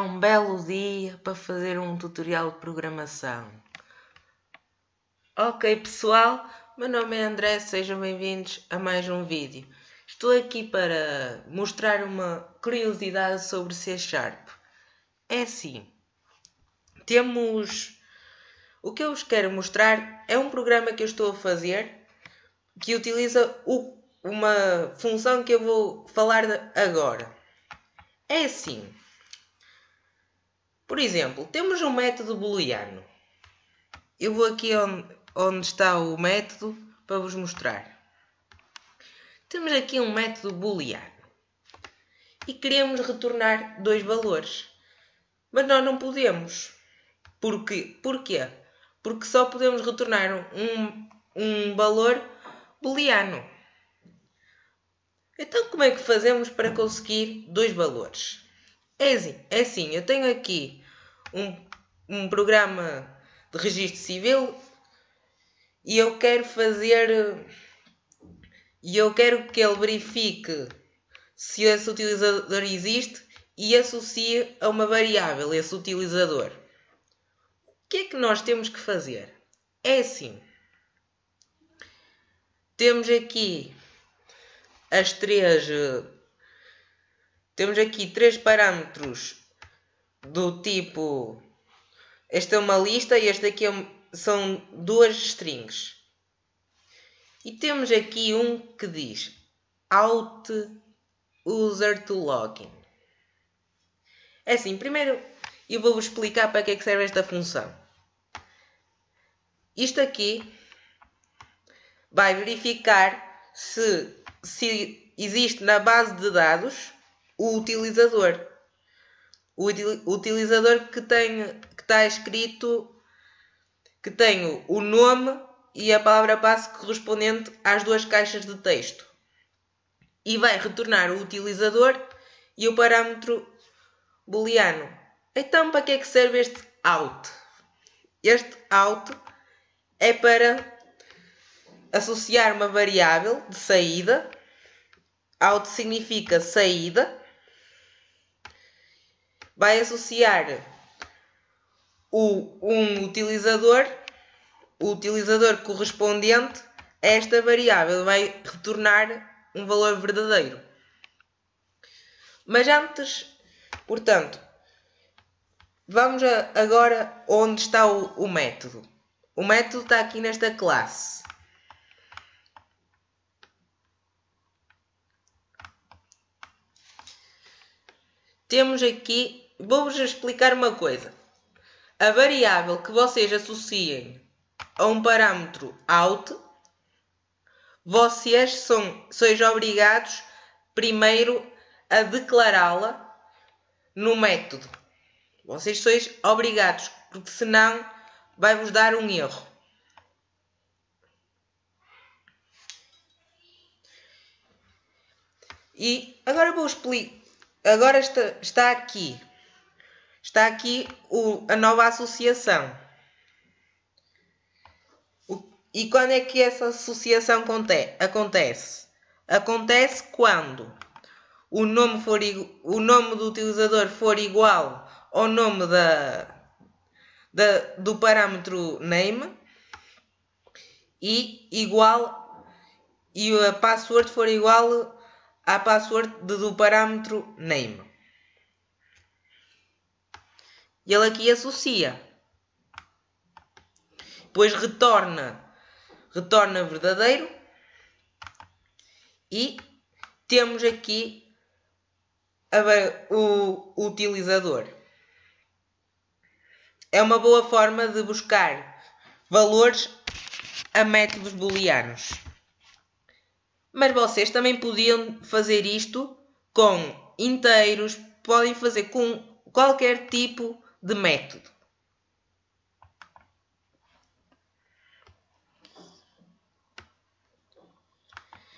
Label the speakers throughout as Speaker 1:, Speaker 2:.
Speaker 1: um belo dia para fazer um tutorial de programação. Ok pessoal, meu nome é André, sejam bem-vindos a mais um vídeo. Estou aqui para mostrar uma curiosidade sobre C Sharp. É assim, temos... O que eu vos quero mostrar é um programa que eu estou a fazer que utiliza o... uma função que eu vou falar agora. É assim, por exemplo, temos um método booleano. Eu vou aqui onde, onde está o método para vos mostrar. Temos aqui um método booleano. E queremos retornar dois valores. Mas nós não podemos. Porquê? Porquê? Porque só podemos retornar um, um valor booleano. Então como é que fazemos para conseguir dois valores? É assim, é assim eu tenho aqui um, um programa de registro civil e eu quero fazer e eu quero que ele verifique se esse utilizador existe e associe a uma variável esse utilizador. O que é que nós temos que fazer? É assim. Temos aqui as três temos aqui três parâmetros do tipo esta é uma lista e este aqui é, são duas strings. E temos aqui um que diz out user to login. É assim, primeiro eu vou-vos explicar para que é que serve esta função. Isto aqui vai verificar se, se existe na base de dados o utilizador o utilizador que tem que está escrito que tem o nome e a palavra passe correspondente às duas caixas de texto e vai retornar o utilizador e o parâmetro booleano. Então, para que é que serve este out? Este out é para associar uma variável de saída. Out significa saída vai associar o, um utilizador, o utilizador correspondente a esta variável, vai retornar um valor verdadeiro. Mas antes, portanto, vamos agora onde está o, o método. O método está aqui nesta classe. Temos aqui vou-vos explicar uma coisa. A variável que vocês associem a um parâmetro out, vocês são, sois obrigados primeiro a declará-la no método. Vocês sois obrigados, porque senão vai-vos dar um erro. E agora vou explicar. Agora está, está aqui está aqui o, a nova associação. O, e quando é que essa associação acontece? Acontece quando o nome, for, o nome do utilizador for igual ao nome da, da, do parâmetro name e igual e a password for igual à password do parâmetro name. E ele aqui associa. Depois retorna, retorna verdadeiro. E temos aqui a, o, o utilizador. É uma boa forma de buscar valores a métodos booleanos. Mas vocês também podiam fazer isto com inteiros, podem fazer com qualquer tipo de método.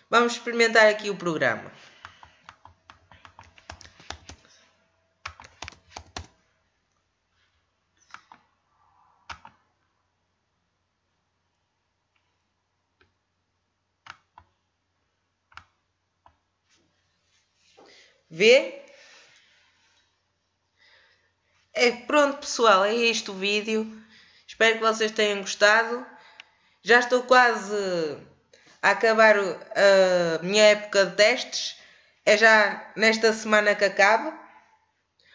Speaker 1: Vamos experimentar aqui o programa. Vê pronto, pessoal, é este o vídeo. Espero que vocês tenham gostado. Já estou quase a acabar a minha época de testes. É já nesta semana que acaba.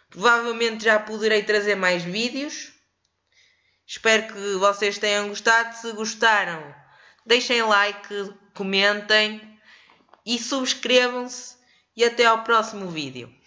Speaker 1: Provavelmente já poderei trazer mais vídeos. Espero que vocês tenham gostado. Se gostaram, deixem like, comentem e subscrevam-se. E até ao próximo vídeo.